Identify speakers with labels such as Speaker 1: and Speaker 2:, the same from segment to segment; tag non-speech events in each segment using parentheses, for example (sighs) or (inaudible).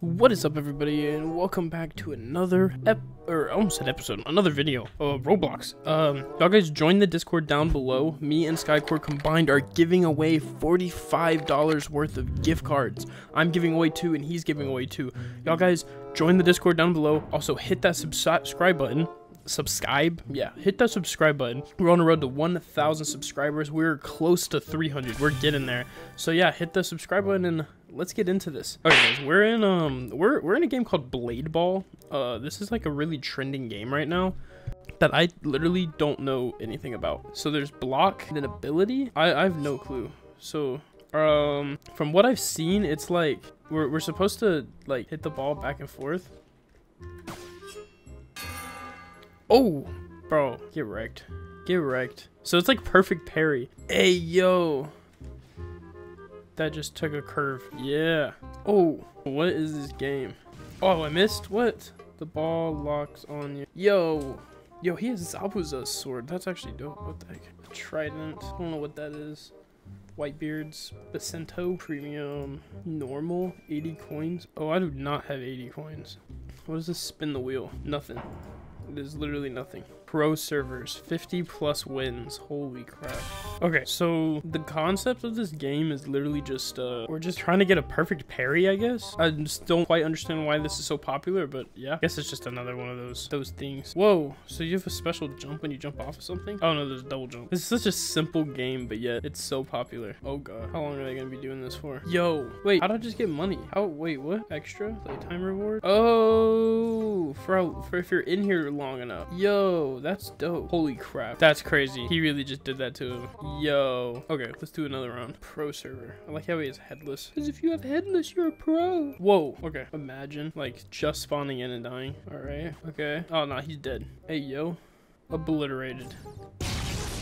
Speaker 1: What is up everybody and welcome back to another ep or almost said episode, another video of Roblox. Um y'all guys join the Discord down below. Me and Skycore combined are giving away $45 worth of gift cards. I'm giving away two and he's giving away two. Y'all guys join the Discord down below. Also hit that subscribe button subscribe. Yeah. Hit that subscribe button. We're on the road to 1000 subscribers. We're close to 300 we're getting there. So yeah hit the subscribe button and let's get into this. Okay guys we're in um we're we're in a game called blade ball. Uh this is like a really trending game right now that I literally don't know anything about. So there's block and ability. I, I have no clue. So um from what I've seen, it's like we're, we're supposed to like hit the ball back and forth Oh, bro, get wrecked. Get wrecked. So it's like perfect parry. Hey, yo. That just took a curve. Yeah. Oh, what is this game? Oh, I missed? What? The ball locks on you. Yo. Yo, he has Zabuza's sword. That's actually dope. What the heck? Trident. I don't know what that is. Whitebeard's Bisento Premium Normal 80 coins. Oh, I do not have 80 coins. What does this spin the wheel? Nothing. There's literally nothing. Pro servers, 50 plus wins. Holy crap. Okay, so the concept of this game is literally just, uh, we're just trying to get a perfect parry, I guess. I just don't quite understand why this is so popular, but yeah. I guess it's just another one of those, those things. Whoa, so you have a special jump when you jump off of something? Oh no, there's double jump. It's such a simple game, but yet it's so popular. Oh god, how long are they gonna be doing this for? Yo, wait, how did I just get money? How, wait, what? Extra? Playtime reward? Oh, for, for if you're in here long enough. Yo, that's dope. Holy crap. That's crazy. He really just did that to him. Yo. Okay, let's do another round. Pro server. I like how he is headless. Because if you have headless, you're a pro. Whoa. Okay. Imagine, like, just spawning in and dying. All right. Okay. Oh, no, he's dead. Hey, yo. Obliterated.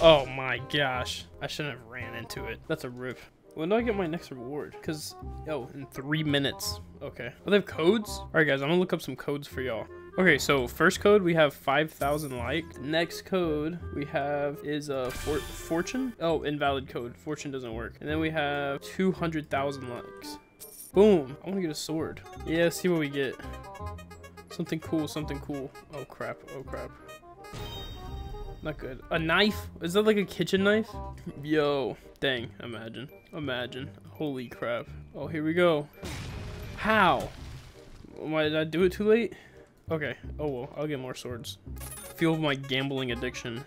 Speaker 1: Oh my gosh. I shouldn't have ran into it. That's a rip. When do I get my next reward? Because, yo, in three minutes. Okay. Oh, they have codes? All right, guys, I'm going to look up some codes for y'all. Okay, so first code we have 5,000 likes. Next code we have is a uh, for fortune. Oh, invalid code. Fortune doesn't work. And then we have 200,000 likes. Boom. I want to get a sword. Yeah, see what we get. Something cool, something cool. Oh crap, oh crap. Not good. A knife? Is that like a kitchen knife? (laughs) Yo, dang, imagine. Imagine. Holy crap. Oh, here we go. How? Why did I do it too late? Okay. Oh well, I'll get more swords. Feel my gambling addiction.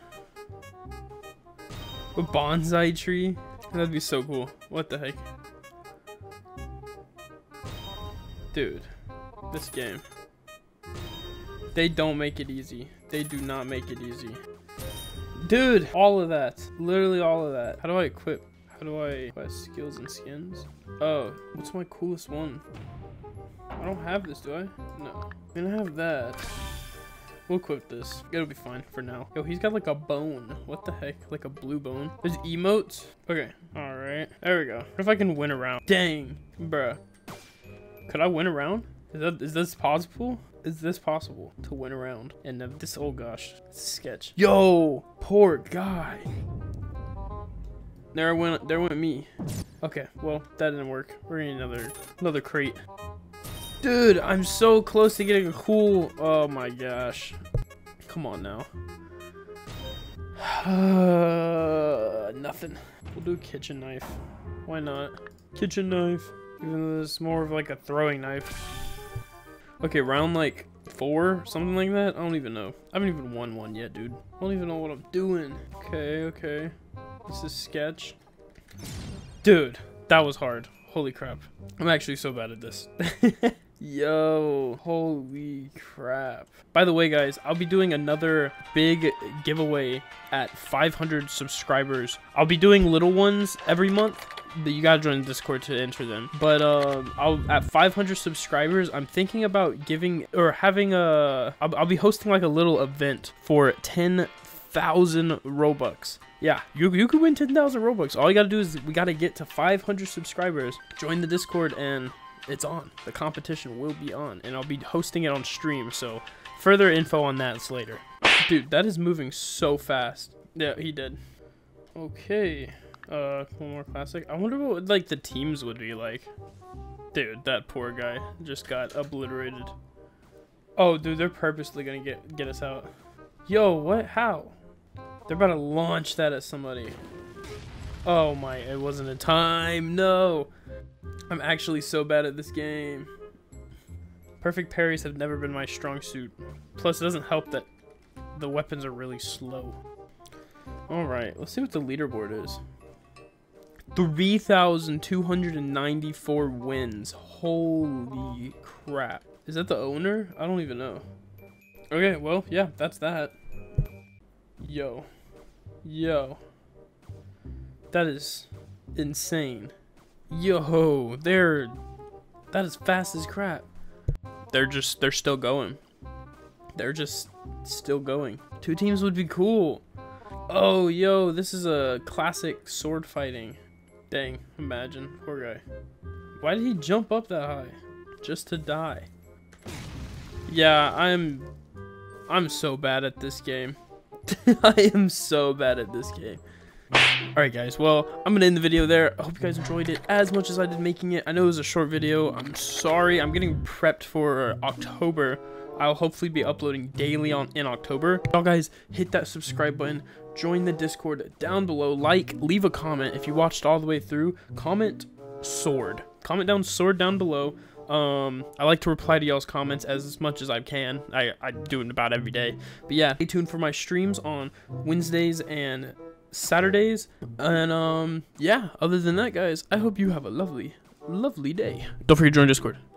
Speaker 1: A bonsai tree? That'd be so cool. What the heck? Dude, this game. They don't make it easy. They do not make it easy. Dude, all of that. Literally all of that. How do I equip? How do I equip skills and skins? Oh, what's my coolest one? I don't have this, do I? No. I'm gonna have that. We'll equip this. It'll be fine for now. Yo, he's got like a bone. What the heck? Like a blue bone. There's emotes. Okay. All right. There we go. What if I can win around? Dang. Bruh. Could I win around? Is that is this possible? Is this possible to win around? And uh, this, oh gosh, sketch. Yo, poor guy. There went, there went me. Okay, well, that didn't work. We're in another, another crate. Dude, I'm so close to getting a cool... Oh my gosh. Come on now. (sighs) nothing. We'll do kitchen knife. Why not? Kitchen knife. Even though it's more of like a throwing knife. Okay, round like four, something like that? I don't even know. I haven't even won one yet, dude. I don't even know what I'm doing. Okay, okay. This is sketch. Dude, that was hard. Holy crap. I'm actually so bad at this. (laughs) Yo, holy crap. By the way, guys, I'll be doing another big giveaway at 500 subscribers. I'll be doing little ones every month. But you gotta join the Discord to enter them. But um, I'll at 500 subscribers, I'm thinking about giving or having a. I'll, I'll be hosting like a little event for 10,000 Robux. Yeah, you, you could win 10,000 Robux. All you gotta do is we gotta get to 500 subscribers. Join the Discord and it's on. The competition will be on, and I'll be hosting it on stream, so further info on that is later. Dude, that is moving so fast. Yeah, he did. Okay. Uh, one more classic. I wonder what, like, the teams would be like. Dude, that poor guy just got obliterated. Oh, dude, they're purposely gonna get get us out. Yo, what? How? They're about to launch that at somebody. Oh my, it wasn't a time. No. I'm actually so bad at this game. Perfect parries have never been my strong suit. Plus, it doesn't help that the weapons are really slow. Alright, let's see what the leaderboard is. 3,294 wins. Holy crap. Is that the owner? I don't even know. Okay, well, yeah, that's that. Yo. Yo. That is insane. Yo, they're... That is fast as crap. They're just, they're still going. They're just still going. Two teams would be cool. Oh, yo, this is a classic sword fighting. Dang, imagine. Poor guy. Why did he jump up that high? Just to die. Yeah, I'm... I'm so bad at this game. (laughs) I am so bad at this game. Alright guys, well, I'm going to end the video there. I hope you guys enjoyed it as much as I did making it. I know it was a short video. I'm sorry. I'm getting prepped for October. I'll hopefully be uploading daily on in October. Y'all guys, hit that subscribe button. Join the Discord down below. Like, leave a comment. If you watched all the way through, comment sword. Comment down sword down below. Um, I like to reply to y'all's comments as much as I can. I, I do it about every day. But yeah, stay tuned for my streams on Wednesdays and Saturdays. And um, yeah, other than that, guys, I hope you have a lovely, lovely day. Don't forget to join Discord.